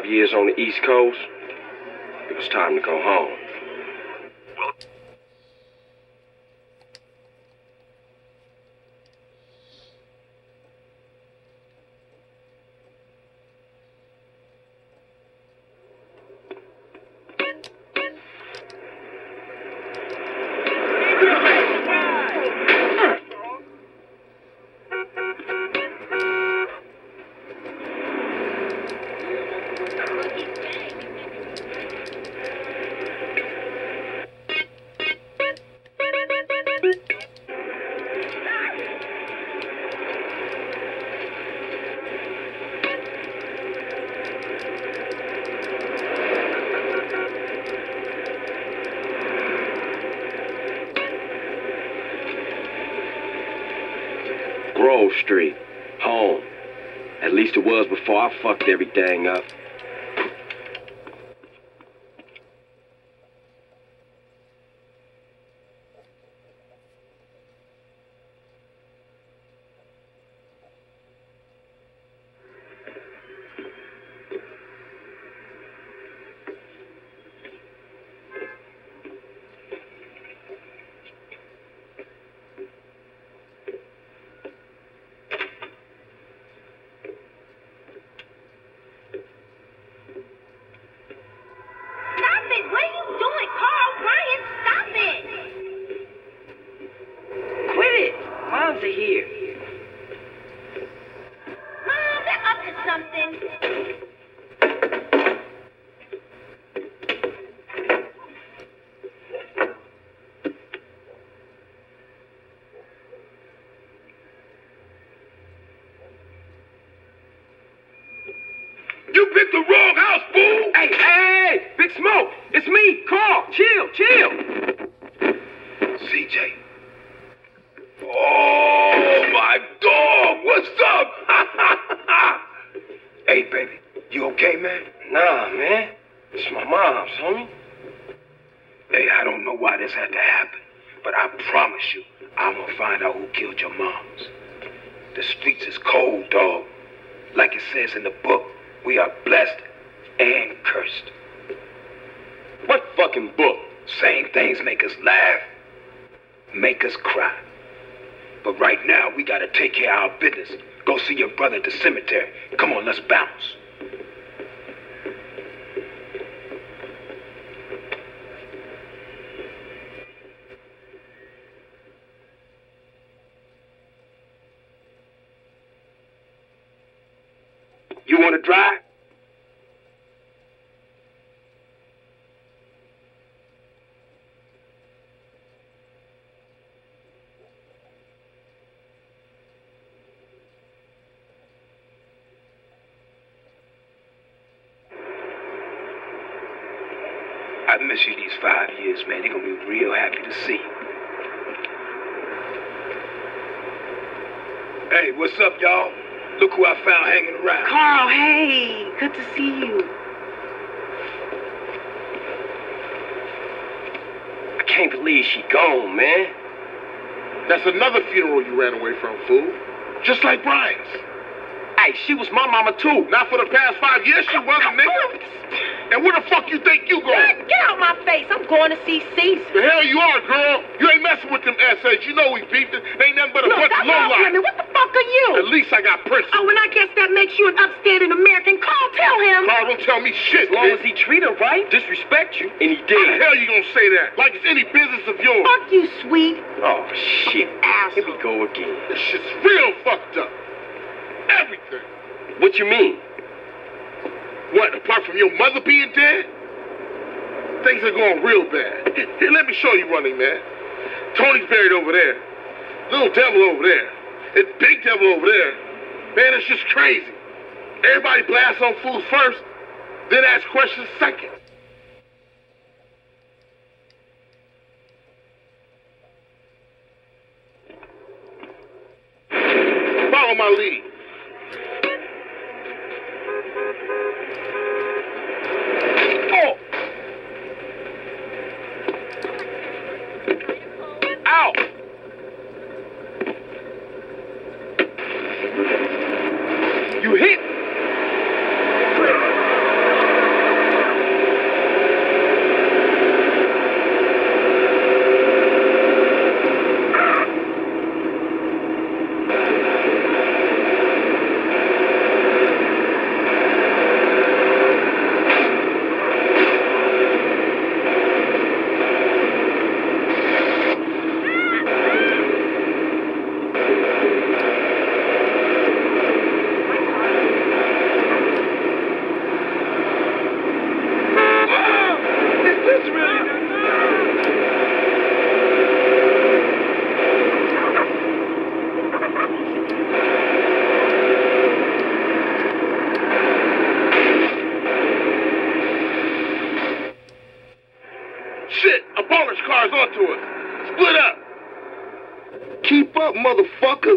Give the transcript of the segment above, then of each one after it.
five years on the East Coast, it was time to go home. Grove Street, home. At least it was before I fucked everything up. Stop it! What are you doing? Carl, Brian, stop it! Quit it. Moms are here. Mom, they're up to something. You picked the wrong house, fool! Hey, hey, hey! Big Smoke! It's me, Carl! Chill, chill! CJ. Oh, my dog! What's up? hey, baby. You okay, man? Nah, man. It's my mom's, homie. Hey, I don't know why this had to happen, but I promise you, I'm gonna find out who killed your moms. The streets is cold, dog. Like it says in the book, we are blessed and cursed. What fucking book? Same things make us laugh, make us cry. But right now, we gotta take care of our business. Go see your brother at the cemetery. Come on, let's bounce. I miss you these five years, man. They're gonna be real happy to see you. Hey, what's up, y'all? Look who I found hanging around. Carl, hey. Good to see you. I can't believe she gone, man. That's another funeral you ran away from, fool. Just like Brian's. Hey, she was my mama too. Not for the past five years, she wasn't, nigga. And where the fuck you think you going? Get out my face. I'm going to see Cesar. The hell you are, girl. You ain't messing with them essays. You know we beefed it. They ain't nothing but a Look, bunch of stop talking to me. lowlife. What the fuck are you? At least I got Prince. Oh, and I guess that makes you an upstanding American. Carl, tell him. Carl, don't tell me shit, As long as bitch. he treat her right, disrespect you, and he did. How the did. hell you gonna say that? Like it's any business of yours. Fuck you, sweet. Oh, shit. Here we go again. This shit's real fucked up. Everything. What you mean? What, apart from your mother being dead? Things are going real bad. Here, let me show you running, man. Tony's buried over there. Little devil over there. And big devil over there. Man, it's just crazy. Everybody blasts on fools first, then ask questions second. Follow my lead. on to us. Split up. Keep up, motherfucker.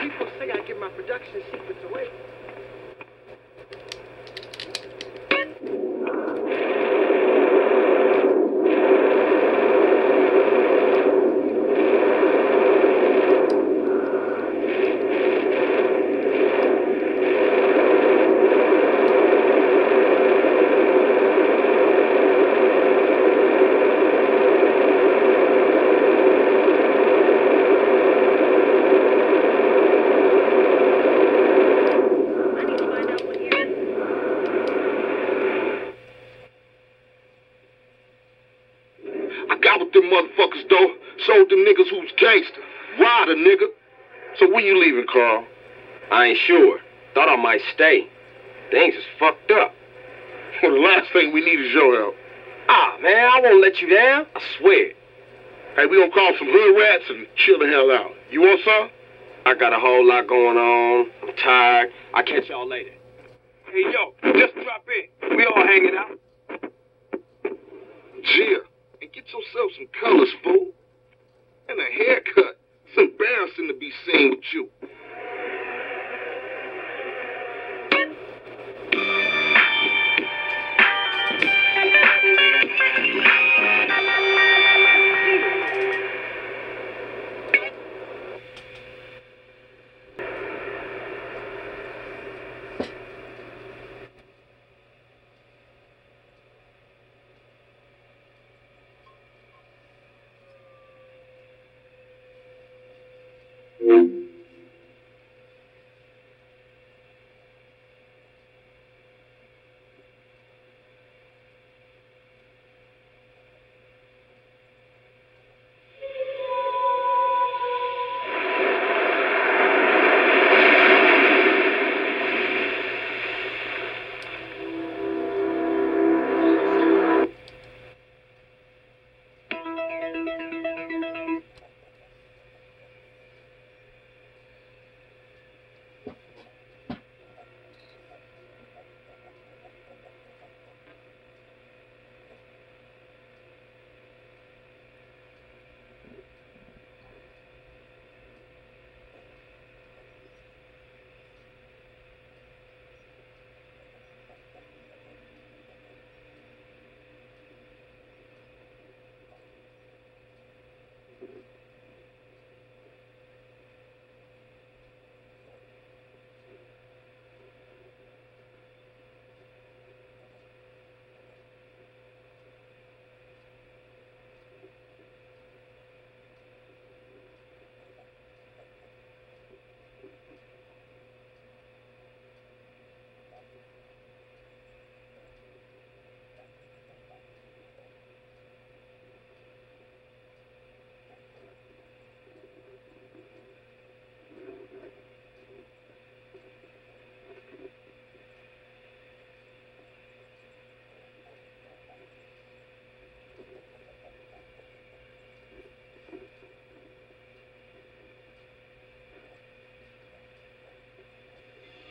People say I give my production secrets away. I got with them motherfuckers, though. Sold them niggas who's gangster. Ryder, nigga. So when you leaving, Carl? I ain't sure. Thought I might stay. Things is fucked up. Well, the last thing we need is your help. Ah, man, I won't let you down. I swear. Hey, we gonna call some hood rats and chill the hell out. You want some? I got a whole lot going on. I'm tired. I'll catch y'all later. Hey, yo, just drop in. We all hanging out. Jill, and get yourself some colors, fool. And a haircut. It's embarrassing to be seen with you.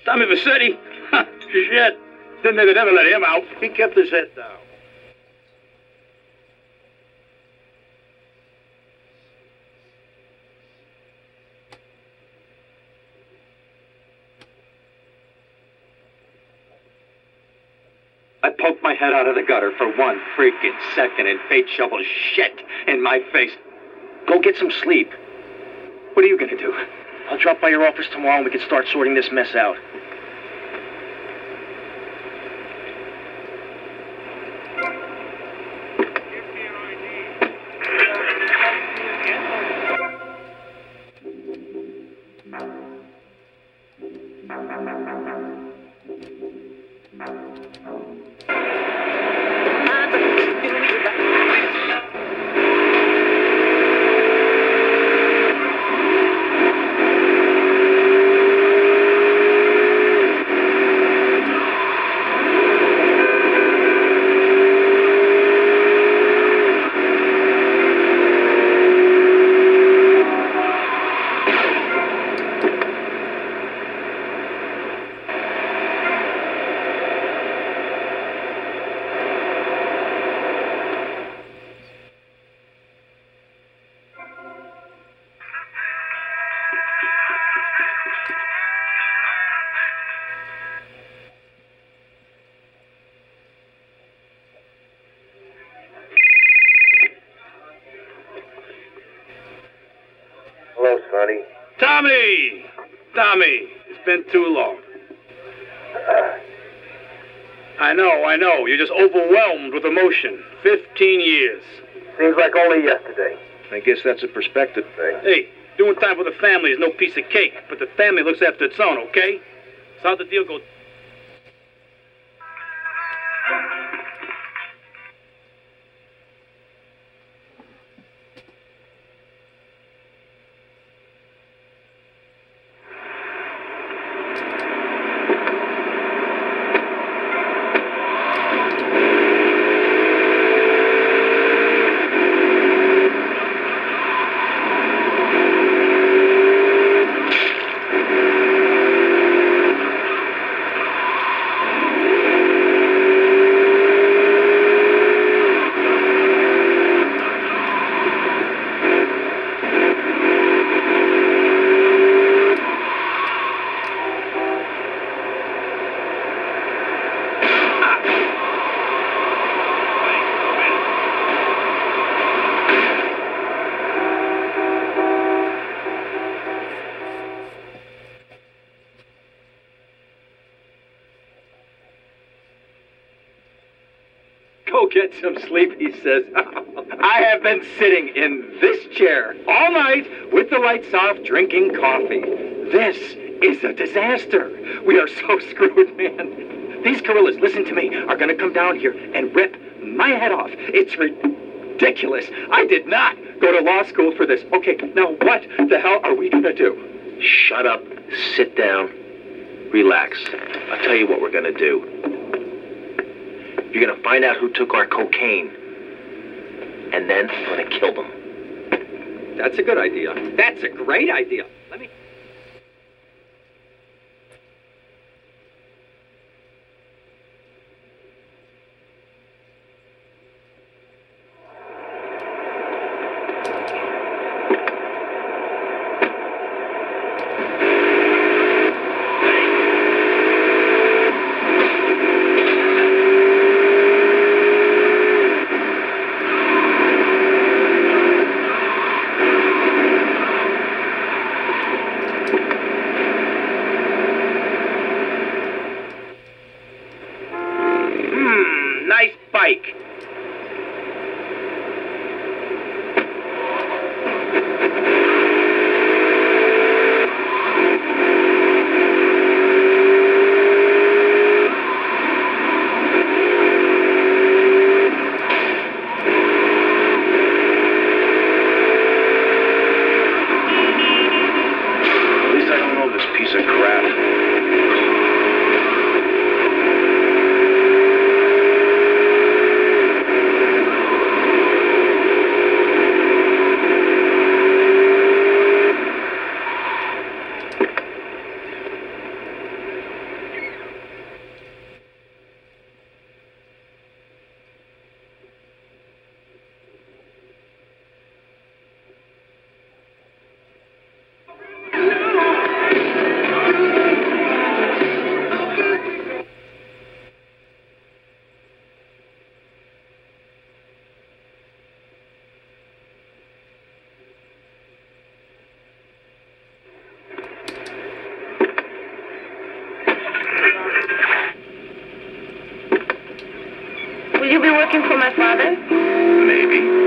Tommy Vercetti? Shit. Didn't they never let him out? He kept his head down. I poked my head out of the gutter for one freaking second and fate shoveled shit in my face. Go get some sleep. What are you gonna do? Drop by your office tomorrow and we can start sorting this mess out. Tommy, it's been too long. I know, I know. You're just overwhelmed with emotion. Fifteen years. Seems like only yesterday. I guess that's a perspective thing. Hey, doing time for the family is no piece of cake, but the family looks after its own, okay? So how'd the deal go? Get some sleep, he says. I have been sitting in this chair all night with the lights off, drinking coffee. This is a disaster. We are so screwed, man. These gorillas, listen to me, are going to come down here and rip my head off. It's ridiculous. I did not go to law school for this. Okay, now what the hell are we going to do? Shut up, sit down, relax. I'll tell you what we're gonna do. You're gonna find out who took our cocaine, and then we're gonna kill them. That's a good idea. That's a great idea. Let me. Looking for my father? Maybe.